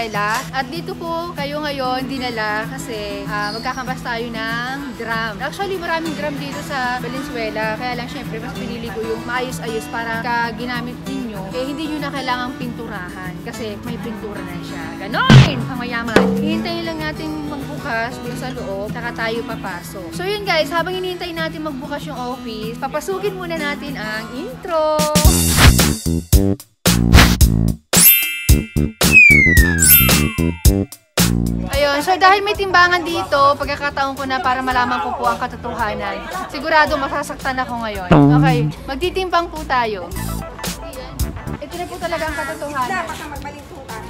Valenzuela at dito po kayo ngayon dinala kasi uh, magkakambas tayo ng drum. Actually, maraming drum dito sa Valenzuela kaya lang syempre mas pinili ko yung maayos-ayos para ka ninyo eh hindi nyo na kailangang pinturahan kasi may pintura na siya. Ganon! Pamayaman. Hihintayin lang natin magbukas dun sa loob saka tayo papasok. So yun guys, habang hinihintay natin magbukas yung office, papasukin muna natin ang intro! So dahil may timbangan dito, pagkakataon ko na para malaman ko po ang katotohanan. Sigurado masasaktan ako ngayon. Okay, magtitimbang po tayo. Ito na po talaga ang katotohanan. Dapat na magbalintukan.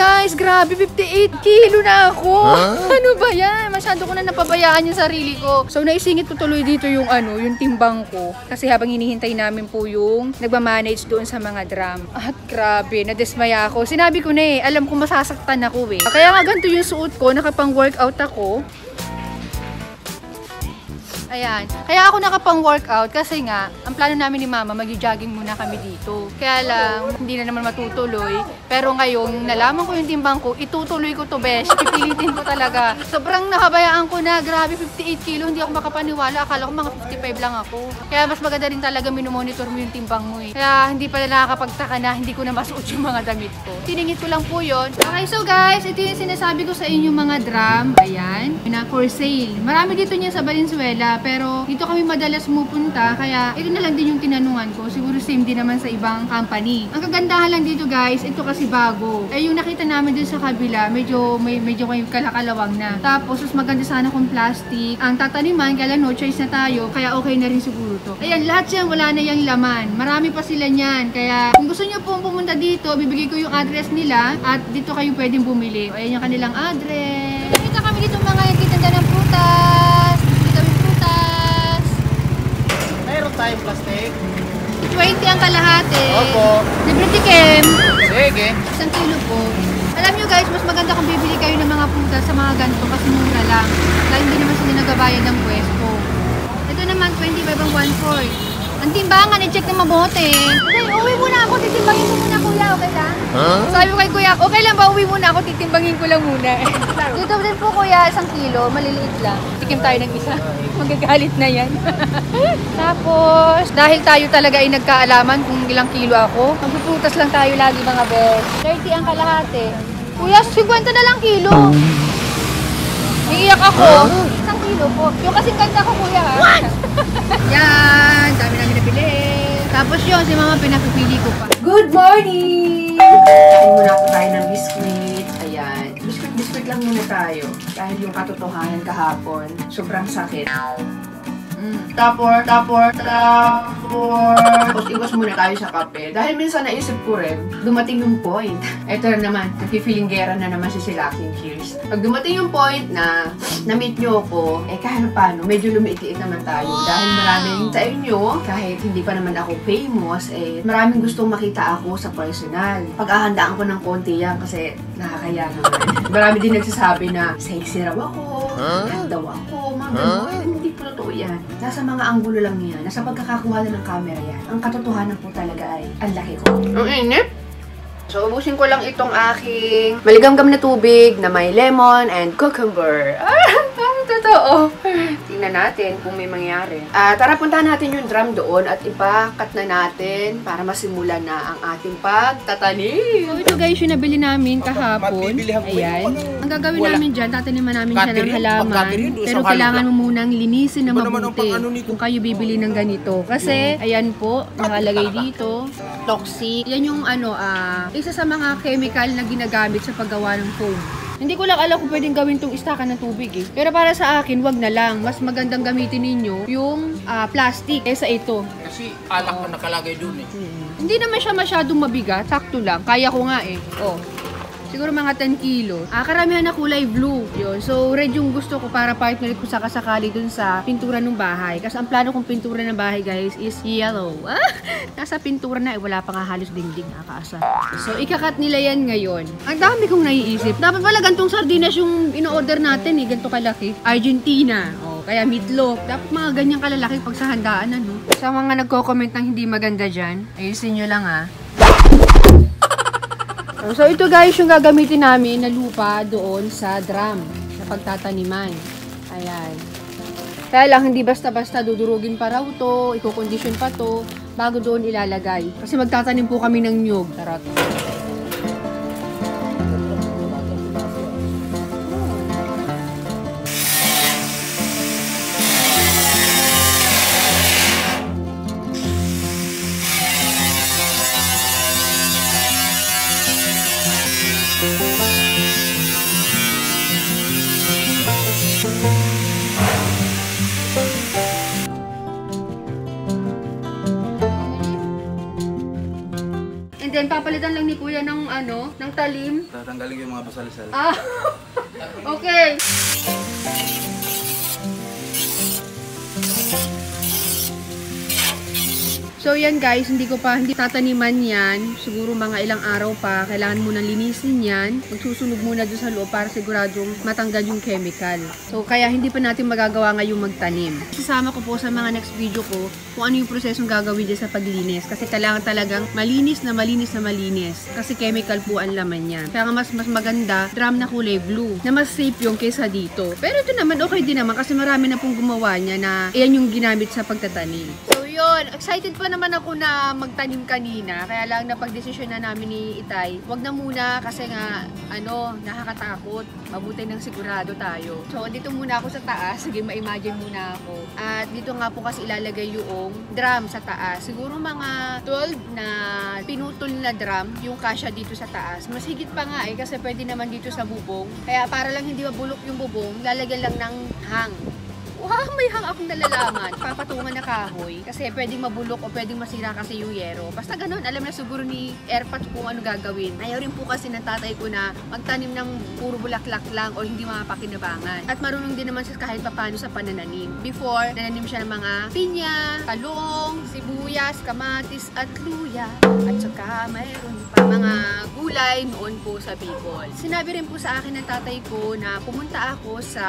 Guys, grabe, 58 kilo na ako. Ano ba yan? Masyado ko na napabayaan yung sarili ko. So naisingit ko tuloy dito yung ano, yung timbang ko. Kasi habang hinihintay namin po yung nagmamanage doon sa mga drum. At grabe, nadismaya ako. Sinabi ko na eh, alam ko masasaktan ako eh. Kaya nga ganito yung suot ko, nakapang workout ako. Ayan. Kaya ako nakapang-workout kasi nga, ang plano namin ni Mama, mag-jogging muna kami dito. Kaya lang, hindi na naman matutuloy. Pero ngayon, nalaman ko yung timbang ko, itutuloy ko to, besh. Pipilitin ko talaga. Sobrang nakabayaan ko na, grabe, 58 kilo. Hindi ako makapaniwala. Akala ko mga 55 lang ako. Kaya mas maganda rin talaga minomonitor mo yung timbang mo eh. Kaya hindi pala nakakapagtaka na hindi ko na masuot yung mga damit ko. Tiningit ko lang po yun. Okay, so guys, ito yung sinasabi ko sa inyo mga drum. Ayan, na for sale. Marami dito niya sa Valenzuela, pero dito kami madalas pumupunta, kaya ito na lang din yung tinanungan ko. Siguro same din naman sa ibang company. Ang kagandahan lang dito guys, ito kasi bago. Eh yung nakita namin dun sa kabila, medyo may medyo may kalakalawang na. Tapos mas maganda sana kung plastic. Ang tataniman, kaya no choice na tayo, kaya okay na rin siguro to. Ayan, lahat yan wala na yung laman. Marami pa sila niyan. Kaya kung gusto niyo pong pumunta dito, bibigay ko yung address nila at dito kayo pwedeng bumili. Ayan yung kanilang address. Nakita kami dito mga nagtitinda ng prutas. Bibili kami prutas. Mayroon tayong plastic. 20 ang kalahati. Opo. Libre tikim. Sige. Isang kilo po. Alam nyo guys, mas maganda kung bibili kayo ng mga prutas sa mga ganito kasi mura lang. Dahil hindi naman sila nagabayad ng pwesto. Ito naman, 25 ang 1 Ang timbangan, i-check na mabuti. Okay, uwi muna ako. Titimbangin ko muna kuya, okay lang? Sabi ko kay kuya, okay lang ba uwi muna ako? Titimbangin ko lang muna. Dito din po kuya, isang kilo, maliliit lang. Tikim tayo ng isa. Magagalit na yan. Tapos, dahil tayo talaga ay nagkaalaman kung ilang kilo ako, magpuputas lang tayo lagi mga bes. 30 ang kalahati. Kuya, 50 na lang kilo. Iiyak ako. Isang kilo po. Yung kasing ganda ko, kuya, ha? What? Yan, dami namin nabili. Tapos yun, si mama pinapipili ko pa. Good morning! Kain muna po tayo ng biscuit. Ayan. Biscuit-biscuit lang muna tayo. Dahil yung katotohanan kahapon, sobrang sakit. Mm. Tapos, tapos, tapos. Tapos, iwas muna tayo sa kape. Dahil minsan naisip ko rin, dumating yung point. Ito na naman, nagpifilinggera na naman si Sila King Cheers. Pag dumating yung point na na-meet nyo ako, eh kahit paano, medyo lumiit-liit naman tayo. Dahil maraming sa inyo, kahit hindi pa naman ako famous, eh maraming gustong makita ako sa personal. Pag-ahandaan ko ng konti yan kasi nakakaya naman. Marami din nagsasabi na sexy raw ako, ganda daw ako, mga ganun. Yan. Nasa mga anggulo lang yan. Nasa pagkakakuha lang ng camera yan. Ang katotohanan po talaga ay ang laki ko. Ang inip. So, ubusin ko lang itong aking maligamgam na tubig na may lemon and cucumber. Ah, totoo. Tingnan natin kung may mangyari. Ah, tara, puntahan natin yung drum doon at ipakat na natin para masimulan na ang ating pagtatanim. So ito guys, yung nabili namin kahapon. Ayan. yung Ang gagawin Wala. namin dyan, tataniman namin siya ng halaman. Pero kailangan mo munang linisin na mabuti. Kung kayo bibili ng ganito. Kasi, ayan po, nakalagay dito, toxic. Yan yung ano, ah, isa sa mga chemical na ginagamit sa paggawa ng foam. Hindi ko lang alam kung pwedeng gawin tong istakan ng tubig eh. Pero para sa akin, wag na lang. Mas magandang gamitin ninyo yung ah, plastic kesa ito. Kasi alak na nakalagay dun eh. Hindi naman siya masyadong mabigat, sakto lang. Kaya ko nga eh. Oh. Siguro mga 10 kilos. Ah, karamihan na kulay blue. Yun. So, red yung gusto ko para partner ko sakasakali dun sa pintura ng bahay. Kasi ang plano kong pintura ng bahay, guys, is yellow. Ah, nasa pintura na, eh, wala pa nga halos dingding, nakakaasa. So, ikakat nila yan ngayon. Ang dami kong naiisip. Dapat pala gantong sardinas yung in-order natin, eh, ganito kalaki. Argentina. Oh, kaya meatloaf. Dapat mga ganyang kalalaki pag sa handaan, ano. Sa mga nagko-comment ng hindi maganda dyan, ayusin nyo lang, ah. So ito guys yung gagamitin namin na lupa doon sa drum sa pagtataniman. Ayan. Kaya lang hindi basta-basta dudurugin pa raw to, i-condition pa to bago doon ilalagay. Kasi magtatanim po kami ng nyug. Tarot. Papalitan lang ni Kuya ng ano, ng talim. Tatanggalin ko yung mga basal-sal. Ah. okay. So yan guys, hindi ko pa hindi tataniman yan. Siguro mga ilang araw pa. Kailangan muna linisin yan. Magsusunog muna doon sa loob para siguradong matanggal yung chemical. So kaya hindi pa natin magagawa ngayong magtanim. Sasama ko po sa mga next video ko kung ano yung prosesong gagawin dyan sa paglinis. Kasi kailangan talagang malinis na malinis na malinis. Kasi chemical po ang laman yan. Kaya mas, mas maganda, drum na kulay blue. Na mas safe yung kesa dito. Pero ito naman, okay din naman kasi marami na pong gumawa niya na iyan yung ginamit sa pagtatanim. So yun, excited pa naman ako na magtanim kanina. Kaya lang napag-desisyon na namin ni Itay, wag na muna kasi nga, ano, nakakatakot. Mabuti nang sigurado tayo. So dito muna ako sa taas. Sige, ma-imagine muna ako. At dito nga po kasi ilalagay yung drum sa taas. Siguro mga 12 na pinutol na drum yung kasya dito sa taas. Mas higit pa nga eh kasi pwede naman dito sa bubong. Kaya para lang hindi mabulok yung bubong, lalagyan lang ng hang. Wow, may hang akong nalalaman. Papatungan na kahoy. Kasi pwedeng mabulok o pwedeng masira kasi yung yero. Basta ganun, alam na siguro ni Airpat kung ano gagawin. Ayaw rin po kasi ng tatay ko na magtanim ng puro bulaklak lang o hindi mapakinabangan. At marunong din naman siya kahit papano sa panananim. Before, nananim siya ng mga pinya, talong, sibuyas, kamatis, at luya. At saka mayroon mga gulay noon po sa Bicol. Sinabi rin po sa akin ng tatay ko na pumunta ako sa,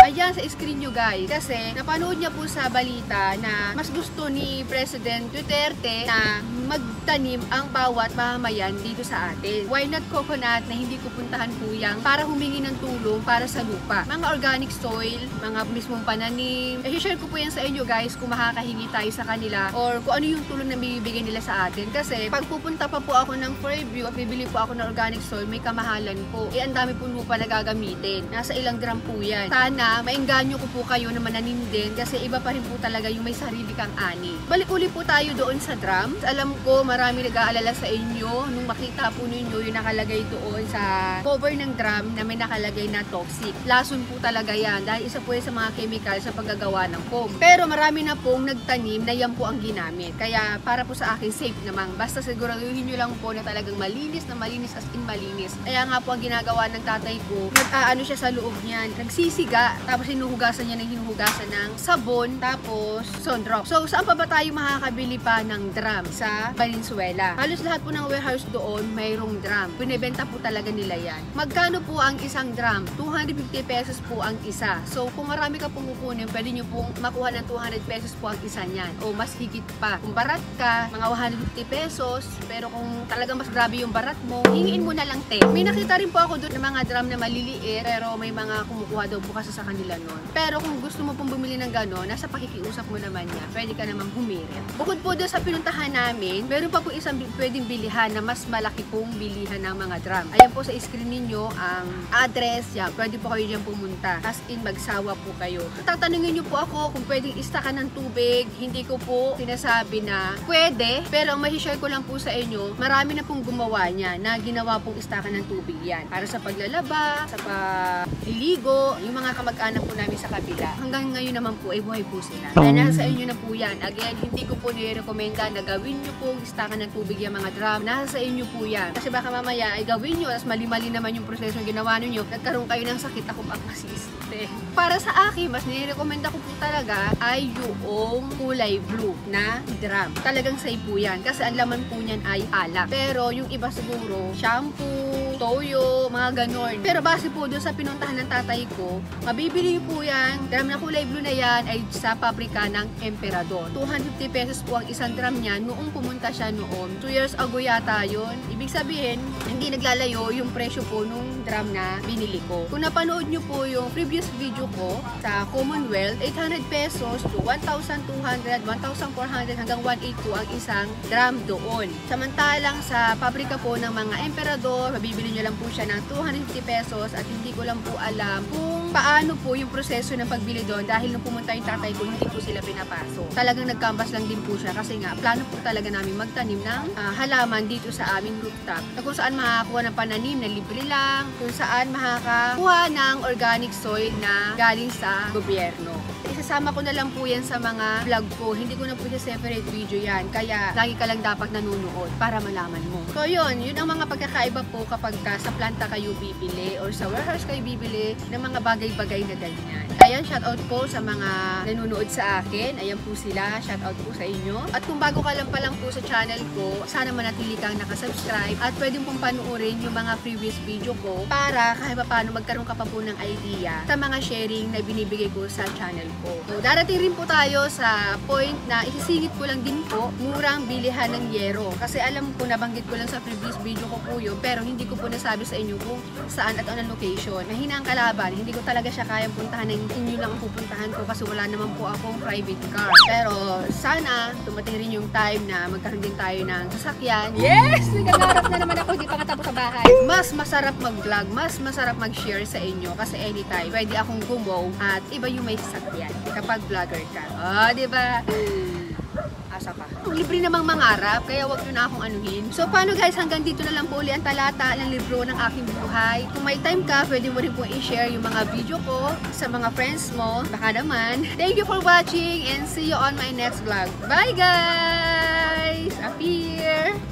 ayan sa screen nyo guys. Kasi napanood niya po sa balita na mas gusto ni President Duterte na magtanim ang bawat mamamayan dito sa atin. Why not coconut na hindi ko puntahan po yan para humingi ng tulong para sa lupa. Mga organic soil, mga mismong pananim. I-share ko po yan sa inyo guys kung makakahingi tayo sa kanila or kung ano yung tulong na bibigyan nila sa atin. Kasi pag pupunta pa po ako ng Fairview at bibili po ako ng organic soil, may kamahalan po. Eh, ang dami po lupa na gagamitin. Nasa ilang gram po yan. Sana, maengganyo ko po kayo na mananim din kasi iba pa rin po talaga yung may sarili kang ani. Balik uli po tayo doon sa drum. Alam ko, marami nag-aalala sa inyo nung makita po ninyo yung nakalagay doon sa cover ng drum na may nakalagay na toxic. Lason po talaga yan dahil isa po yan sa mga chemical sa paggagawa ng foam. Pero marami na pong nagtanim na yan po ang ginamit. Kaya para po sa akin safe naman. Basta siguraduhin nyo lang po na talagang malinis na malinis as in malinis. Kaya nga po ang ginagawa ng tatay ko, nag-aano siya sa loob niyan, nagsisiga, tapos hinuhugasan niya ng hinuhugasan ng sabon, tapos sondrok. So saan pa ba tayo makakabili pa ng drum? Sa Valenzuela. Halos lahat po ng warehouse doon mayroong drum. Binebenta po talaga nila yan. Magkano po ang isang drum? 250 pesos po ang isa. So kung marami ka pong kukunin, pwede nyo pong makuha ng 200 pesos po ang isa niyan. O mas higit pa. Kung barat ka, mga 150 pesos. Pero kung talagang mas grabe yung barat mo, hingiin mo na lang 10. May nakita rin po ako doon ng mga drum na maliliit, pero may mga kumukuha daw po kasi sa kanila noon. Pero kung gusto mo pong bumili ng gano'n, nasa pakikiusap mo naman niya, pwede ka naman humirit. Bukod po doon sa pinuntahan namin, meron pa po isang pwedeng bilihan na mas malaki pong bilihan ng mga drum. Ayan po sa screen ninyo ang address, yan, pwede po kayo dyan pumunta. As in, magsawa po kayo. Tatanungin niyo po ako kung pwedeng istakan ng tubig, hindi ko po sinasabi na pwede, pero ang share ko lang po sa inyo, marami na po pong gumawa niya na ginawa pong istakan ng tubig yan. Para sa paglalaba, sa pagliligo, yung mga kamag-anak po namin sa kabila. Hanggang ngayon naman po, ay buhay po sila. Kaya nasa inyo na po yan. Again, hindi ko po nire-recommenda na gawin nyo po istakan ng tubig yung mga drum. Nasa sa inyo po yan. Kasi baka mamaya ay gawin nyo, tapos mali-mali naman yung proseso yung ginawa ninyo, nagkaroon kayo ng sakit ako pang masisite. Para sa akin, mas nire-recommenda ko po talaga ay yung kulay blue na drum. Talagang safe po yan. Kasi ang laman po niyan ay alak. Pero yung iba siguro, shampoo, toyo, mga ganon. Pero base po doon sa pinuntahan ng tatay ko, mabibili po yan. Drum na kulay blue na yan ay sa pabrika ng Emperador. 250 pesos po ang isang drum niya noong pumunta siya noon. 2 years ago yata yun. Ibig sabihin, hindi naglalayo yung presyo po nung drum na binili ko. Kung napanood nyo po yung previous video ko sa Commonwealth, 800 pesos to 1,200, 1,400 hanggang 1,800 ang isang drum doon. Samantalang sa pabrika po ng mga Emperador, mabibili nyo lang po siya ng 250 pesos at hindi ko lang po alam kung paano po yung proseso ng pagbili doon dahil nung pumunta yung tatay ko, hindi po sila pinapasok. Talagang nagkambas lang din po siya kasi nga, plano po talaga namin magtanim ng ah, halaman dito sa aming rooftop na kung saan makakakuha ng pananim na libre lang, kung saan makakakuha ng organic soil na galing sa gobyerno. Isasama ko na lang po yan sa mga vlog ko. Hindi ko na po siya separate video yan. Kaya lagi ka lang dapat nanonood para malaman mo. So yun, yun ang mga pagkakaiba po kapag ka sa planta kayo bibili or sa warehouse kayo bibili ng mga bagay-bagay na ganyan. Ayan, shoutout po sa mga nanonood sa akin. Ayan po sila. Shoutout po sa inyo. At kung bago ka lang pa lang po sa channel ko, sana manatili kang nakasubscribe at pwede pong panuorin yung mga previous video ko para kahit pa paano magkaroon ka pa po ng idea sa mga sharing na binibigay ko sa channel ko. So, darating rin po tayo sa point na isisingit ko lang din po murang bilihan ng yero. Kasi alam ko, nabanggit ko lang sa previous video ko po yun, pero hindi ko po nasabi sa inyo kung saan at anong location. Mahina ang kalaban, hindi ko talaga siya kayang puntahan ng inyo lang ang pupuntahan ko kasi wala naman po akong private car. Pero sana dumating rin yung time na magkaroon din tayo ng sasakyan. Yes! Nagagarap na naman ako, di pa katapos sa bahay. Mas masarap mag-vlog, mas masarap mag-share sa inyo kasi anytime pwede akong gumaw at iba yung may sasakyan kapag vlogger ka. Oh, di ba? Asa ka? Libre namang mangarap, kaya wag nyo na akong anuhin. So, paano guys, hanggang dito na lang po uli ang talata ng libro ng aking buhay. Kung may time ka, pwede mo rin po i-share yung mga video ko sa mga friends mo. Baka naman. Thank you for watching and see you on my next vlog. Bye guys! Appear!